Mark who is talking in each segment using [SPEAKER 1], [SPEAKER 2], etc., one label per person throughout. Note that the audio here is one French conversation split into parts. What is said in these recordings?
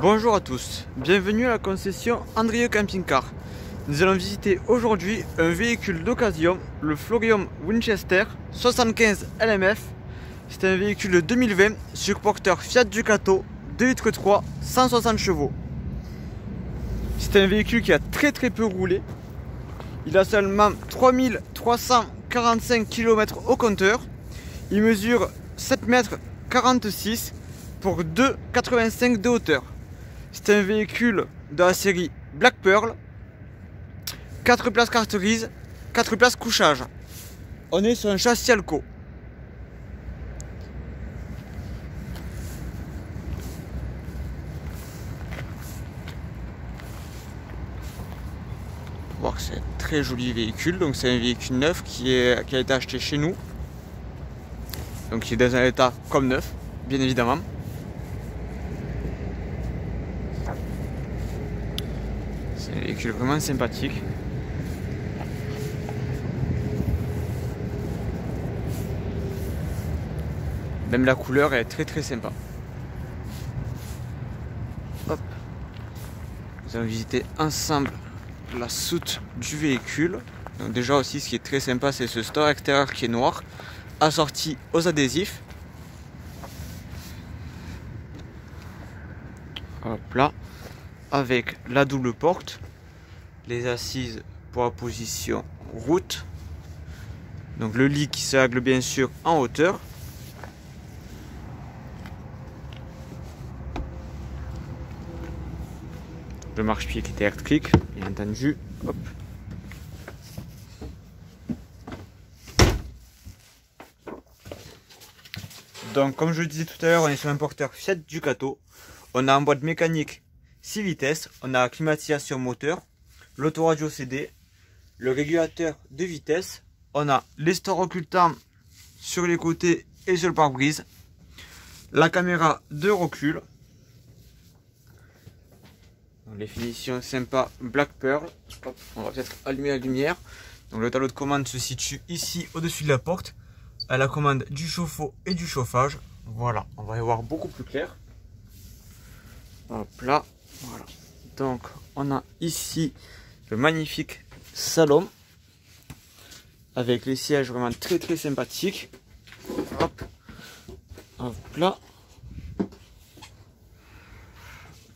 [SPEAKER 1] Bonjour à tous, bienvenue à la concession Andrieux Camping Car. Nous allons visiter aujourd'hui un véhicule d'occasion, le Florium Winchester 75 LMF. C'est un véhicule de 2020 sur porteur Fiat Ducato 2 litres 3, 160 chevaux. C'est un véhicule qui a très très peu roulé. Il a seulement 3345 km au compteur. Il mesure 7 mètres 46 pour 2,85 de hauteur. C'est un véhicule de la série Black Pearl. 4 places carte grise, 4 places couchage. On est sur un châssis Alco. voir c'est un très joli véhicule. Donc c'est un véhicule neuf qui, est, qui a été acheté chez nous. Donc il est dans un état comme neuf, bien évidemment. C'est un véhicule vraiment sympathique. Même la couleur est très très sympa. Hop. Nous allons visiter ensemble la soute du véhicule. Donc déjà aussi ce qui est très sympa c'est ce store extérieur qui est noir, assorti aux adhésifs. Hop là. Avec la double porte, les assises pour la position route. Donc le lit qui se règle bien sûr en hauteur. le marche-pied qui est électrique, bien entendu. Hop. Donc, comme je le disais tout à l'heure, on est sur un porteur Fiat Ducato. On a en boîte mécanique 6 vitesses. On a climatisation moteur, l'autoradio CD, le régulateur de vitesse. On a les stores occultants sur les côtés et sur le pare-brise. La caméra de recul les finitions sympas Black Pearl. on va peut-être allumer la lumière. Donc le tableau de commande se situe ici au-dessus de la porte. À la commande du chauffe-eau et du chauffage. Voilà, on va y voir beaucoup plus clair. Hop là, voilà. Donc on a ici le magnifique salon avec les sièges vraiment très très sympathiques. Hop, hop là.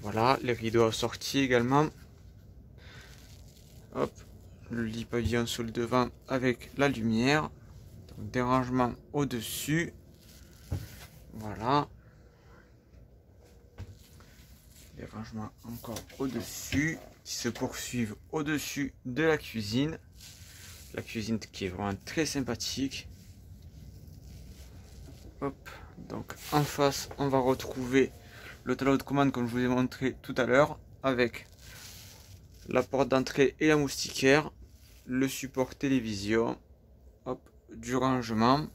[SPEAKER 1] Voilà, les rideaux sortis également. Hop, le lit pavillon sur le devant avec la lumière. Donc, dérangement au-dessus. Voilà. Des rangements encore au-dessus qui se poursuivent au-dessus de la cuisine. La cuisine qui est vraiment très sympathique. Hop, donc en face, on va retrouver le tableau de commande comme je vous ai montré tout à l'heure avec la porte d'entrée et la moustiquaire, le support télévision, du rangement,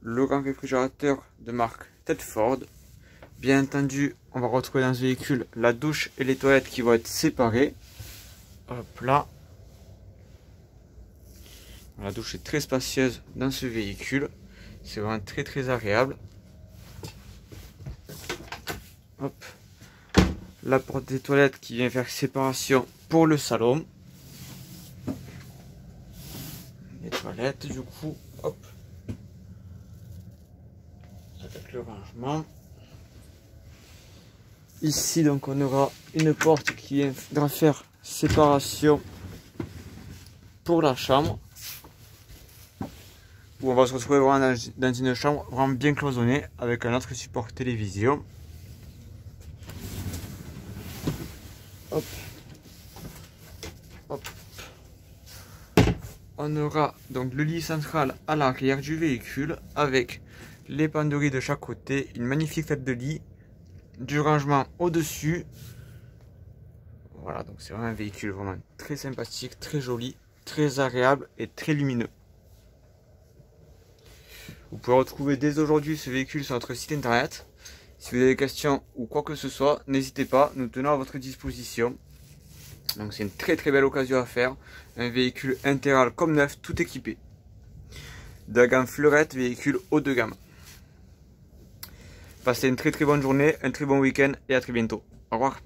[SPEAKER 1] le grand réfrigérateur de marque Tedford. Bien entendu, on va retrouver dans ce véhicule la douche et les toilettes qui vont être séparées. Hop là. La douche est très spacieuse dans ce véhicule. C'est vraiment très très agréable. Hop. La porte des toilettes qui vient faire séparation pour le salon. Les toilettes du coup. Hop. Avec le rangement. Ici donc on aura une porte qui viendra faire séparation pour la chambre. Où on va se retrouver vraiment dans une chambre vraiment bien cloisonnée avec un autre support télévision. On aura donc le lit central à l'arrière du véhicule avec les penderies de chaque côté, une magnifique tête de lit, du rangement au-dessus. Voilà, donc c'est vraiment un véhicule vraiment très sympathique, très joli, très agréable et très lumineux. Vous pouvez retrouver dès aujourd'hui ce véhicule sur notre site internet. Si vous avez des questions ou quoi que ce soit, n'hésitez pas, nous tenons à votre disposition. Donc c'est une très très belle occasion à faire. Un véhicule intégral comme neuf, tout équipé. De gamme Fleurette, véhicule haut de gamme. Passez une très très bonne journée, un très bon week-end et à très bientôt. Au revoir.